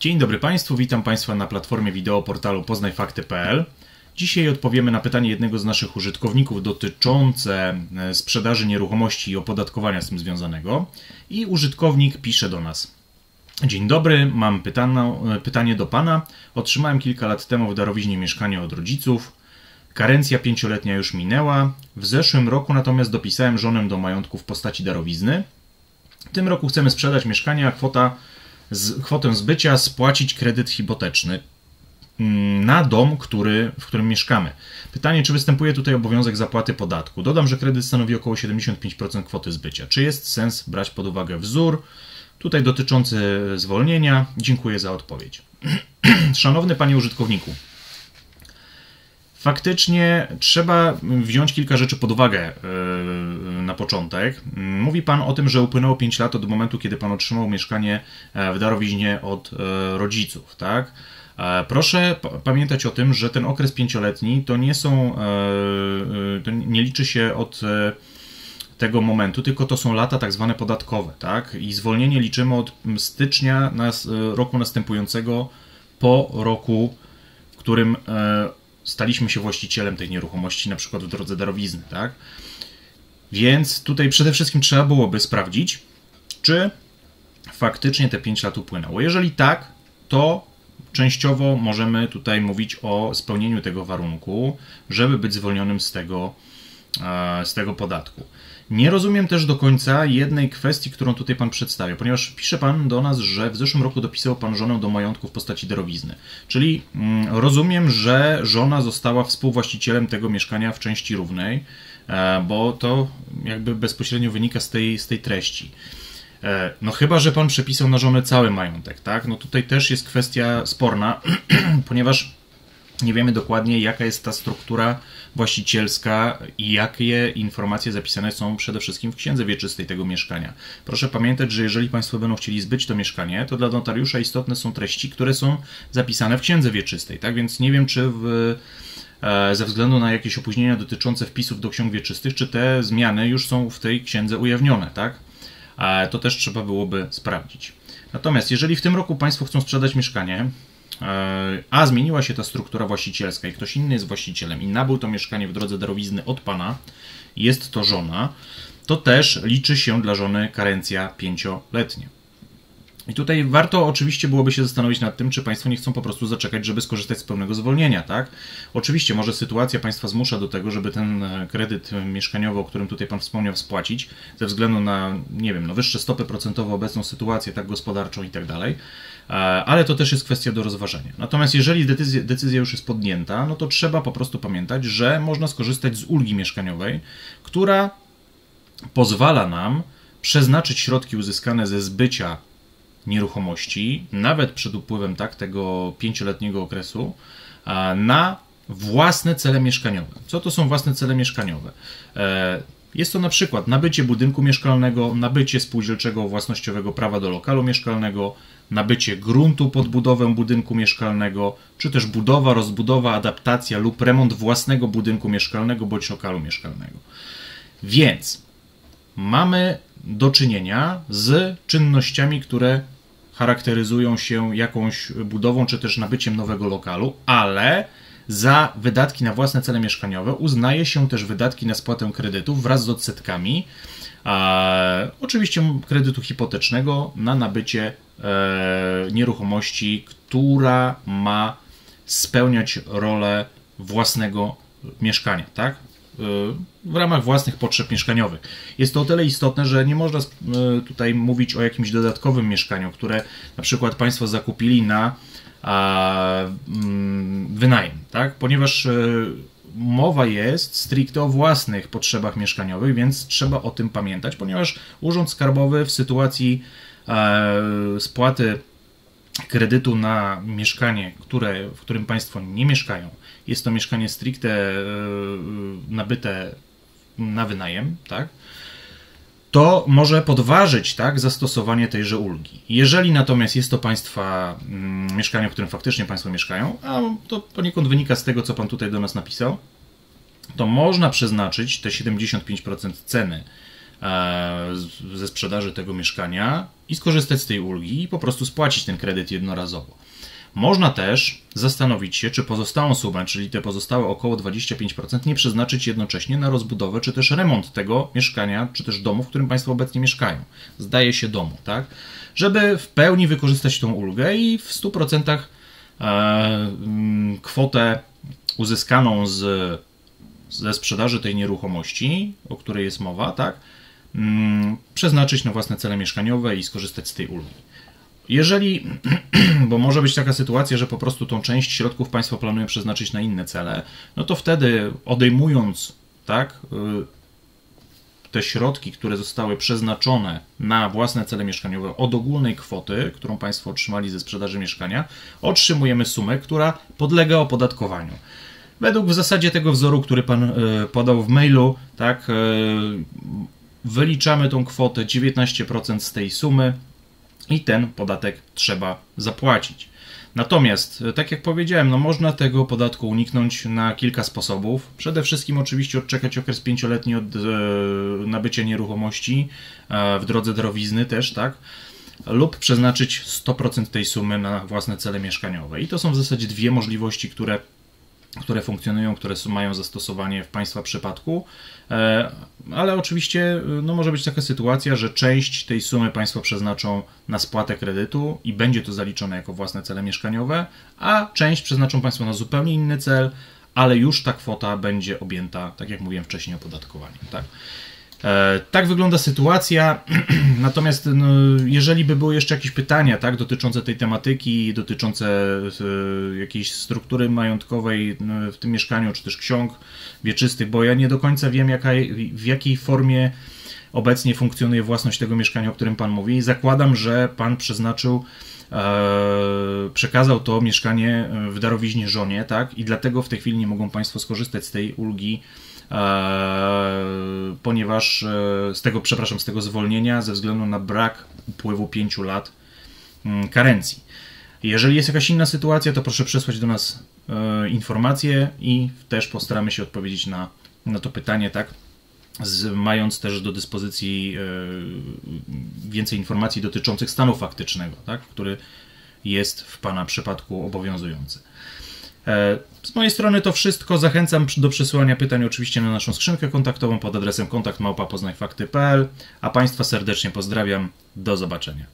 Dzień dobry Państwu, witam Państwa na platformie wideo portalu poznajfakty.pl. Dzisiaj odpowiemy na pytanie jednego z naszych użytkowników dotyczące e, sprzedaży nieruchomości i opodatkowania z tym związanego. I użytkownik pisze do nas. Dzień dobry, mam pytano, e, pytanie do Pana. Otrzymałem kilka lat temu w darowiźnie mieszkanie od rodziców. Karencja pięcioletnia już minęła. W zeszłym roku natomiast dopisałem żonę do majątku w postaci darowizny. W tym roku chcemy sprzedać mieszkanie, a kwota z, kwotę zbycia spłacić kredyt hipoteczny mm, na dom, który, w którym mieszkamy. Pytanie, czy występuje tutaj obowiązek zapłaty podatku? Dodam, że kredyt stanowi około 75% kwoty zbycia. Czy jest sens brać pod uwagę wzór tutaj dotyczący zwolnienia? Dziękuję za odpowiedź. Szanowny panie użytkowniku, faktycznie trzeba wziąć kilka rzeczy pod uwagę yy, na początek. Mówi Pan o tym, że upłynęło 5 lat od momentu, kiedy Pan otrzymał mieszkanie e, w darowiźnie od e, rodziców, tak? E, proszę pamiętać o tym, że ten okres pięcioletni to nie są, to nie liczy się od tego momentu, tylko to są lata tak zwane podatkowe, tak? I zwolnienie liczymy od stycznia roku następującego po roku, w którym staliśmy się właścicielem tej nieruchomości, na przykład w drodze darowizny, tak? Więc tutaj przede wszystkim trzeba byłoby sprawdzić, czy faktycznie te 5 lat upłynęło. Jeżeli tak, to częściowo możemy tutaj mówić o spełnieniu tego warunku, żeby być zwolnionym z tego, e, z tego podatku. Nie rozumiem też do końca jednej kwestii, którą tutaj Pan przedstawia, ponieważ pisze Pan do nas, że w zeszłym roku dopisał Pan żonę do majątku w postaci darowizny. Czyli mm, rozumiem, że żona została współwłaścicielem tego mieszkania w części równej, e, bo to jakby bezpośrednio wynika z tej, z tej treści. E, no chyba, że Pan przepisał na żonę cały majątek, tak? No tutaj też jest kwestia sporna, ponieważ nie wiemy dokładnie, jaka jest ta struktura właścicielska i jakie informacje zapisane są przede wszystkim w księdze wieczystej tego mieszkania. Proszę pamiętać, że jeżeli Państwo będą chcieli zbyć to mieszkanie, to dla notariusza istotne są treści, które są zapisane w księdze wieczystej. Tak więc nie wiem, czy w, e, ze względu na jakieś opóźnienia dotyczące wpisów do ksiąg wieczystych, czy te zmiany już są w tej księdze ujawnione, tak? To też trzeba byłoby sprawdzić. Natomiast jeżeli w tym roku Państwo chcą sprzedać mieszkanie, E, a zmieniła się ta struktura właścicielska i ktoś inny jest właścicielem i nabył to mieszkanie w drodze darowizny od pana, jest to żona, to też liczy się dla żony karencja pięcioletnia. I tutaj warto oczywiście byłoby się zastanowić nad tym, czy Państwo nie chcą po prostu zaczekać, żeby skorzystać z pełnego zwolnienia, tak? Oczywiście, może sytuacja Państwa zmusza do tego, żeby ten e, kredyt mieszkaniowy, o którym tutaj Pan wspomniał, spłacić, ze względu na, nie wiem, no wyższe stopy procentowe, obecną sytuację, tak gospodarczą i tak dalej, e, ale to też jest kwestia do rozważenia. Natomiast jeżeli decyzja, decyzja już jest podjęta, no to trzeba po prostu pamiętać, że można skorzystać z ulgi mieszkaniowej, która pozwala nam przeznaczyć środki uzyskane ze zbycia nieruchomości, nawet przed upływem tak, tego pięcioletniego okresu, na własne cele mieszkaniowe. Co to są własne cele mieszkaniowe? E, jest to na przykład nabycie budynku mieszkalnego, nabycie spółdzielczego własnościowego prawa do lokalu mieszkalnego, nabycie gruntu pod budowę budynku mieszkalnego, czy też budowa, rozbudowa, adaptacja lub remont własnego budynku mieszkalnego bądź lokalu mieszkalnego. Więc mamy do czynienia z czynnościami, które charakteryzują się jakąś budową czy też nabyciem nowego lokalu, ale za wydatki na własne cele mieszkaniowe uznaje się też wydatki na spłatę kredytów wraz z odsetkami, oczywiście kredytu hipotecznego na nabycie e, nieruchomości, która ma spełniać rolę własnego mieszkania, tak? W ramach własnych potrzeb mieszkaniowych. Jest to o tyle istotne, że nie można e, tutaj mówić o jakimś dodatkowym mieszkaniu, które na przykład Państwo zakupili na mm, wynajem, tak? ponieważ e, mowa jest stricte o własnych potrzebach mieszkaniowych, więc trzeba o tym pamiętać, ponieważ Urząd Skarbowy w sytuacji e, spłaty kredytu na mieszkanie, które, w którym Państwo nie mieszkają, jest to mieszkanie stricte e, nabyte na wynajem, tak? to może podważyć tak, zastosowanie tejże ulgi. Jeżeli natomiast jest to Państwa mm, mieszkanie, w którym faktycznie Państwo mieszkają, a to poniekąd wynika z tego, co Pan tutaj do nas napisał, to można przeznaczyć te 75% ceny ze sprzedaży tego mieszkania i skorzystać z tej ulgi i po prostu spłacić ten kredyt jednorazowo. Można też zastanowić się, czy pozostałą sumę, czyli te pozostałe około 25%, nie przeznaczyć jednocześnie na rozbudowę, czy też remont tego mieszkania, czy też domu, w którym Państwo obecnie mieszkają. Zdaje się domu, tak? Żeby w pełni wykorzystać tą ulgę i w 100% e, mm, kwotę uzyskaną z, ze sprzedaży tej nieruchomości, o której jest mowa, tak? Mm, przeznaczyć na własne cele mieszkaniowe i skorzystać z tej ulgi. Jeżeli, bo może być taka sytuacja, że po prostu tą część środków państwo planuje przeznaczyć na inne cele, no to wtedy odejmując tak, y, te środki, które zostały przeznaczone na własne cele mieszkaniowe od ogólnej kwoty, którą Państwo otrzymali ze sprzedaży mieszkania, otrzymujemy sumę, która podlega opodatkowaniu. Według w zasadzie tego wzoru, który Pan y, podał w mailu, tak, y, wyliczamy tą kwotę 19% z tej sumy, i ten podatek trzeba zapłacić. Natomiast, tak jak powiedziałem, no można tego podatku uniknąć na kilka sposobów. Przede wszystkim oczywiście odczekać okres pięcioletni od e, nabycia nieruchomości e, w drodze darowizny też, tak? Lub przeznaczyć 100% tej sumy na własne cele mieszkaniowe. I to są w zasadzie dwie możliwości, które które funkcjonują, które mają zastosowanie w Państwa przypadku, e, ale oczywiście e, no, może być taka sytuacja, że część tej sumy Państwo przeznaczą na spłatę kredytu i będzie to zaliczone jako własne cele mieszkaniowe, a część przeznaczą Państwo na zupełnie inny cel, ale już ta kwota będzie objęta, tak jak mówiłem wcześniej, opodatkowaniem. Tak? E, tak wygląda sytuacja. Natomiast no, jeżeli by były jeszcze jakieś pytania tak, dotyczące tej tematyki, dotyczące e, jakiejś struktury majątkowej no, w tym mieszkaniu, czy też ksiąg wieczystych, bo ja nie do końca wiem, jaka, w jakiej formie obecnie funkcjonuje własność tego mieszkania, o którym Pan mówi. Zakładam, że Pan przeznaczył e, przekazał to mieszkanie w darowiźnie żonie, tak? I dlatego w tej chwili nie mogą Państwo skorzystać z tej ulgi E, ponieważ e, z tego, przepraszam, z tego zwolnienia ze względu na brak upływu 5 lat mm, karencji. Jeżeli jest jakaś inna sytuacja, to proszę przesłać do nas e, informacje i też postaramy się odpowiedzieć na, na to pytanie, tak? Z, mając też do dyspozycji więcej informacji dotyczących stanu faktycznego, tak? który jest w Pana przypadku obowiązujący. E, z mojej strony to wszystko. Zachęcam do przesyłania pytań oczywiście na naszą skrzynkę kontaktową pod adresem kontaktmałpa.poznajfakty.pl a Państwa serdecznie pozdrawiam. Do zobaczenia.